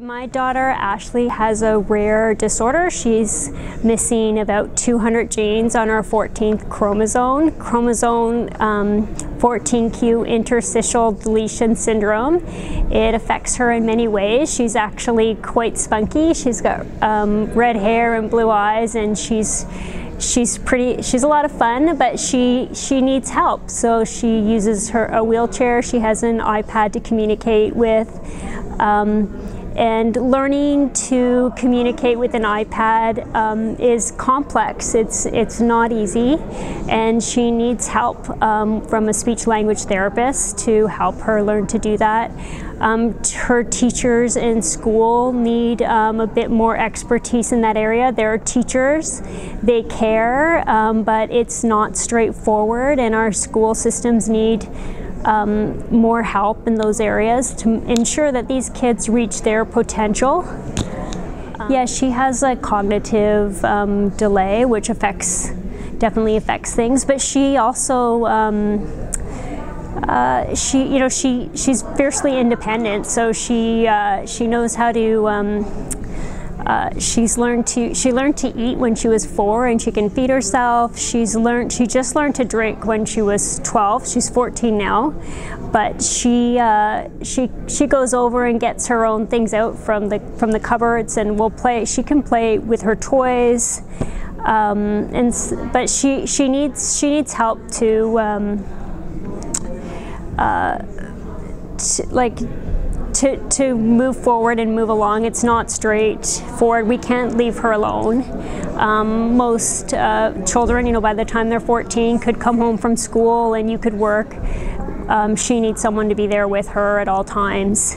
My daughter Ashley has a rare disorder. She's missing about 200 genes on her 14th chromosome, chromosome um, 14q interstitial deletion syndrome. It affects her in many ways. She's actually quite spunky. She's got um, red hair and blue eyes, and she's she's pretty she's a lot of fun but she she needs help so she uses her a wheelchair she has an ipad to communicate with um, and learning to communicate with an iPad um, is complex. It's, it's not easy, and she needs help um, from a speech language therapist to help her learn to do that. Um, her teachers in school need um, a bit more expertise in that area. There are teachers, they care, um, but it's not straightforward, and our school systems need um, more help in those areas to ensure that these kids reach their potential. Um, yeah, she has a cognitive um, delay, which affects definitely affects things, but she also. Um, uh, she, you know, she she's fiercely independent, so she uh, she knows how to um, uh, she's learned to she learned to eat when she was four and she can feed herself. She's learned she just learned to drink when she was 12. She's 14 now, but she uh, she she goes over and gets her own things out from the from the cupboards and will play. She can play with her toys, um, and but she she needs she needs help to. Um, uh, to, like to, to move forward and move along. It's not straightforward. We can't leave her alone. Um, most uh, children, you know, by the time they're 14, could come home from school and you could work. Um, she needs someone to be there with her at all times.